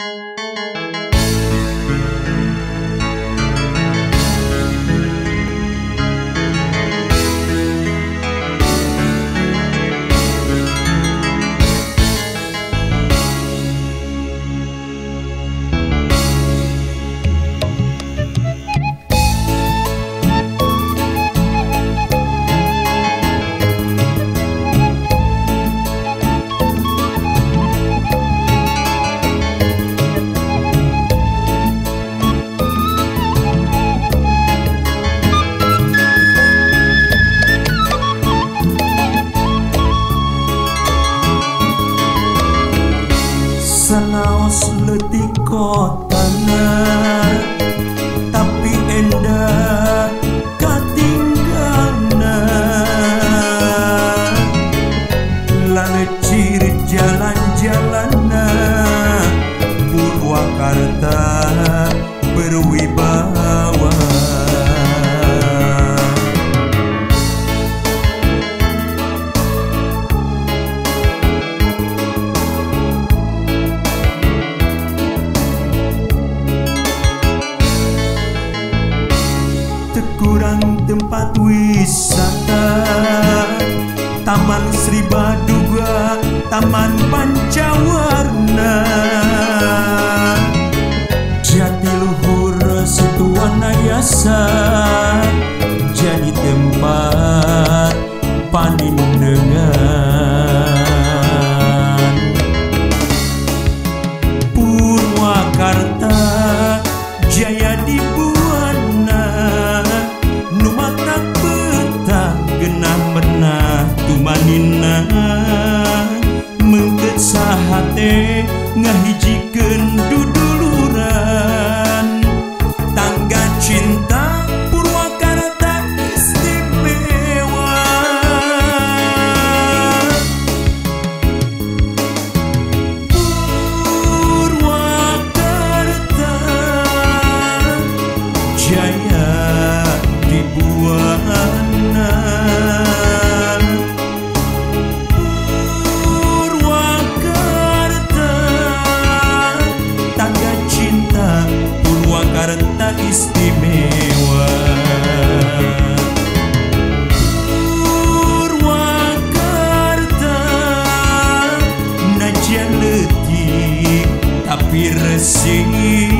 you wisata. Taman Sri Baduga Taman Pancawarna Jatiluhur Situanayasa России.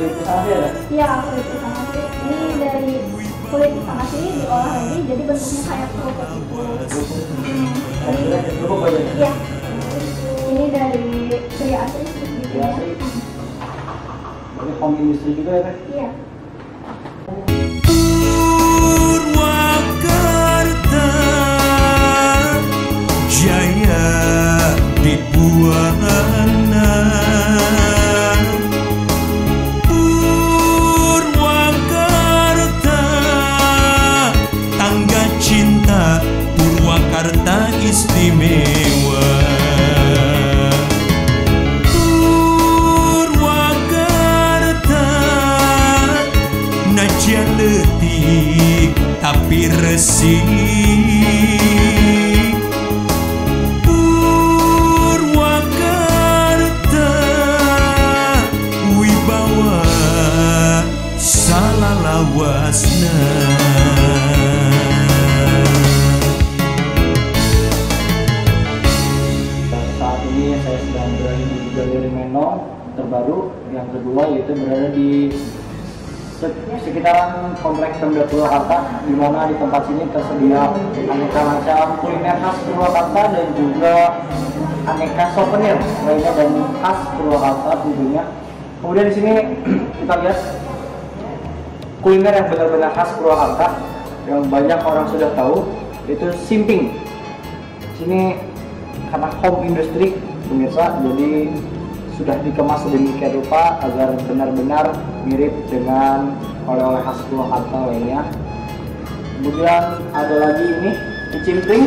kulit pisang asli ada Iya, kulit pisang asli. Ini dari kulit pisang asli diolah lagi jadi bentuknya kayak kerupuk gitu. Hmm. Hasilnya kerupuk aja Iya. Ini dari pria asli terus Pria asli. Berarti home industry juga ya Teh? Iya. Purwakarta Jaya di Menong terbaru yang kedua yaitu berada di se- sekitaran kompleks Pemda Purwakarta di mana di tempat sini tersedia aneka macam kuliner khas Purwakarta dan juga aneka souvenir lainnya dan khas Purwakarta tentunya. Kemudian di sini kita lihat kuliner yang benar-benar khas Purwakarta yang banyak orang sudah tahu itu simping. Sini karena home industry pemirsa jadi sudah dikemas sedemikian rupa agar benar-benar mirip dengan oleh-oleh khas Purwakarta lainnya. Kemudian ada lagi ini kicimpring.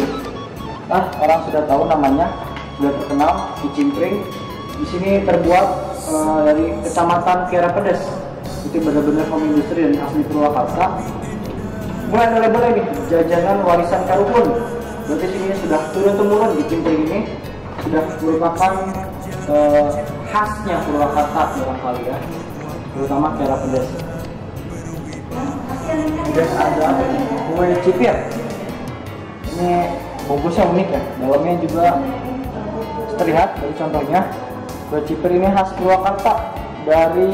Ah, orang sudah tahu namanya, sudah terkenal kicimpring. Di sini terbuat eh, dari kecamatan Kiara Pedes. Itu benar-benar home industry dan asli Purwakarta. Mulai ada label ini jajanan warisan Karukun. Berarti sini sudah turun temurun di Cimpring ini sudah merupakan eh, khasnya Purwakarta barangkali ya, terutama Kiara Pedes. Kemudian ada kue cipir. Ini bungkusnya unik ya, dalamnya juga terlihat dari contohnya kue cipir ini khas Purwakarta dari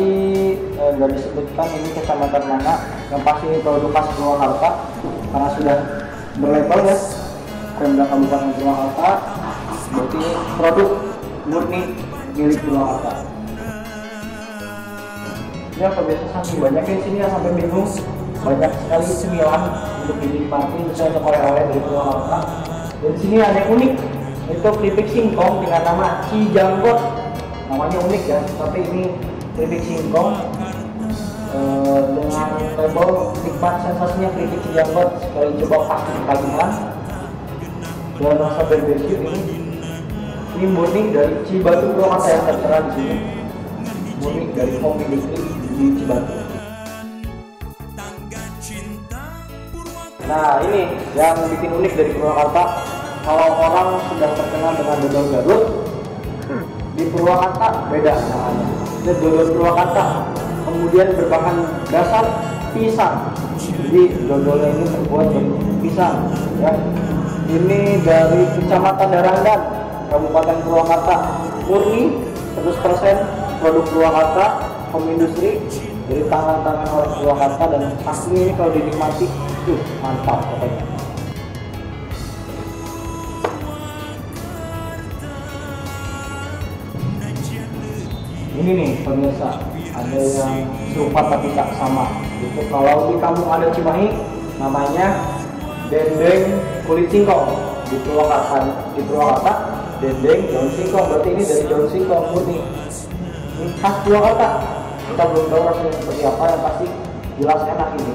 eh, nggak disebutkan ini kecamatan mana yang pasti produk Purwakarta karena sudah berlabel ya Pemda Kabupaten Purwakarta berarti produk murni milik Purwakarta. Ya pemirsa saking banyaknya di sini ya sampai bingung. Banyak sekali cemilan untuk dinikmati misalnya untuk oleh-oleh dari Purwakarta. Dan sini ada yang unik itu keripik singkong dengan nama Cijanggot namanya unik ya tapi ini keripik singkong eh, dengan label nikmat sensasinya keripik Cijanggot sekali coba pasti ketagihan dan rasa barbecue ini ini murni dari Cibatu Purwakarta yang tertera di sini. Murni dari industry di Cibatu. Nah ini yang bikin unik dari Purwakarta. Kalau orang sudah terkenal dengan dodol Garut Di Purwakarta beda namanya Ini dodol Purwakarta. Kemudian berbahan dasar pisang. Jadi dodolnya ini terbuat dari pisang ya. Ini dari Kecamatan Darandan Kabupaten Purwakarta. Murni 100% produk Purwakarta Home Industry dari tangan-tangan orang Purwakarta dan pastinya ini kalau dinikmati tuh mantap pokoknya ini nih pemirsa. Ada yang serupa tapi tak sama. Itu kalau di kampung ada Cimahi namanya dendeng kulit singkong. Di Purwakarta di Purwakarta dendeng daun singkong. Berarti ini dari daun singkong murni. Ini khas Purwakarta. Kita belum tahu rasanya seperti apa yang pasti jelas enak ini.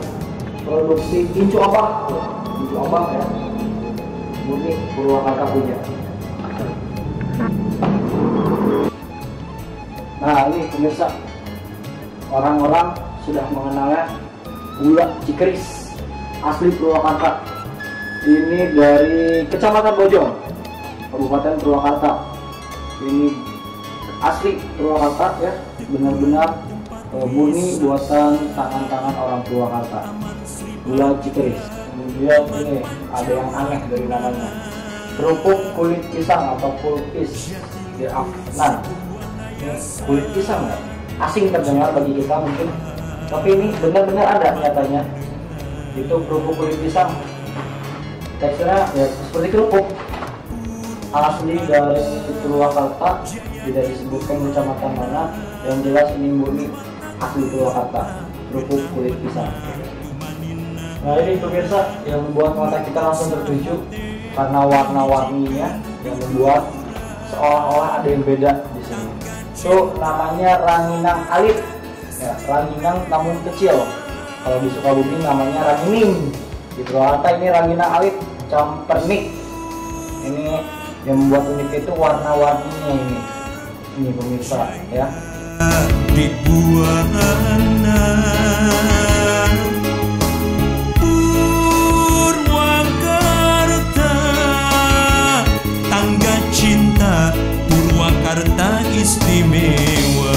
Produksi incu abah incu abah ya. Murni Purwakarta punya nah ini pemirsa. Orang-orang sudah mengenalnya gula cikeris asli Purwakarta. Ini dari Kecamatan Bojong Kabupaten Purwakarta. Ini asli Purwakarta ya. Benar-benar eh, murni buatan tangan-tangan orang Purwakarta. Gula cikeris kemudian ini ada yang aneh dari namanya. Kerupuk kulit pisang atau kulpis di Afnan kulit pisang ya asing terdengar bagi kita mungkin. Tapi ini benar-benar ada nyatanya. Itu kerupuk kulit pisang teksturnya ya seperti kerupuk. Asli dari Purwakarta tidak disebutkan kecamatan mana. Yang jelas ini murni asli Purwakarta kerupuk kulit pisang nah ini pemirsa yang membuat mata kita langsung tertuju karena warna-warninya yang membuat seolah-olah ada yang beda di sini itu namanya ranginang alit ya, ranginang namun kecil. Kalau di Sukabumi namanya rangining. Di Purwakarta ini ranginang alit campernik ini yang membuat unik itu warna-warninya ini. Ini pemirsa ya. Di istimewa.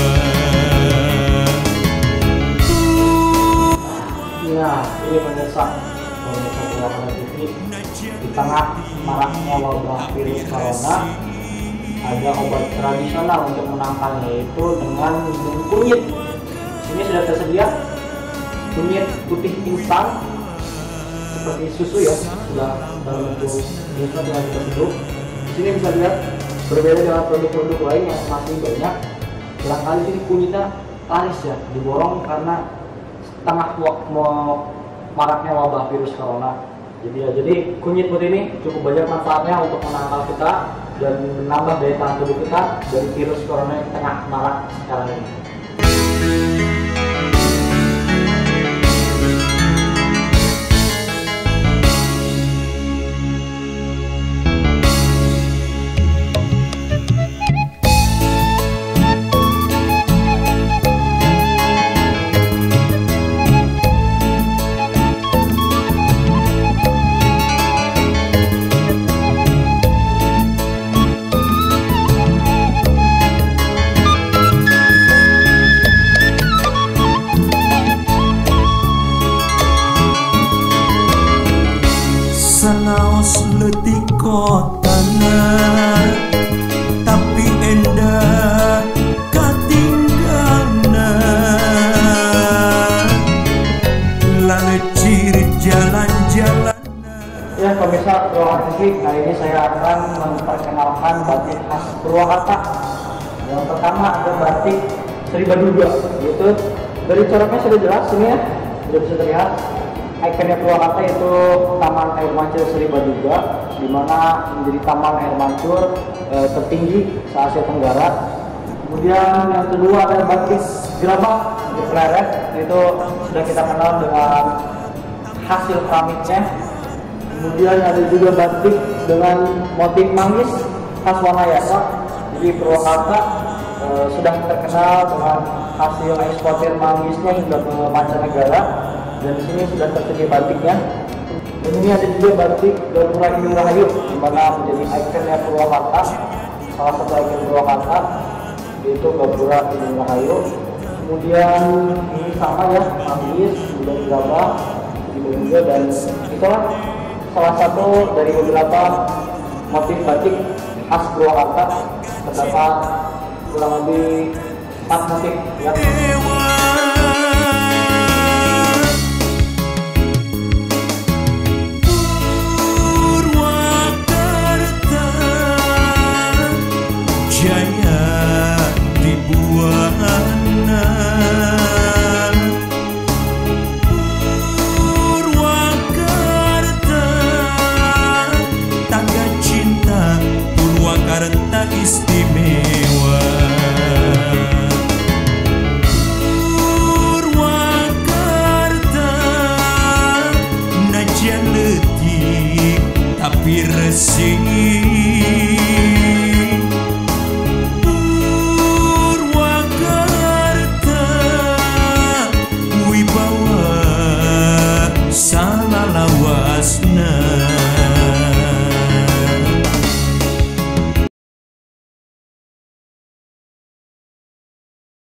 Ya ini pemirsa pemirsa Purwakarta TV di tengah maraknya wabah virus corona ada obat tradisional untuk menangkalnya yaitu dengan minum kunyit. Ini sudah tersedia kunyit putih instan seperti susu ya sudah dalam bentuk instan yang kita seduh sini bisa lihat berbeda dengan produk-produk lain yang masih banyak barangkali ini kunyitnya laris ya diborong karena tengah wa- mau maraknya wabah virus corona. Jadi ya jadi kunyit putih ini cukup banyak manfaatnya untuk menangkal kita dan menambah daya tahan tubuh kita dari virus corona yang tengah marak sekarang ini memperkenalkan batik khas Purwakarta. Yang pertama ada batik Sri Baduga, yaitu dari coraknya sudah jelas ini ya, sudah bisa terlihat. Ikonnya Purwakarta itu Taman Air Mancur Sri Baduga, di mana menjadi taman air mancur eh, tertinggi se Asia Tenggara. Kemudian yang kedua ada batik gerabah di Pleret, itu sudah kita kenal dengan hasil keramiknya Kemudian ada juga batik dengan motif manggis khas Wanayasa. Jadi Purwakarta eh, sudah terkenal dengan hasil eksportir manggisnya hingga ke mancanegara. Dan di sini sudah tersedia batiknya. Dan ini ada juga batik Gapura Indung Rahayu, di mana menjadi ikonnya Purwakarta. Salah satu ikon Purwakarta yaitu Gapura Indung Rahayu. Kemudian ini sama ya, manggis, kemudian gabah, juga juga dan itulah salah satu dari beberapa motif batik khas Purwakarta terdapat kurang lebih empat motif ya. sim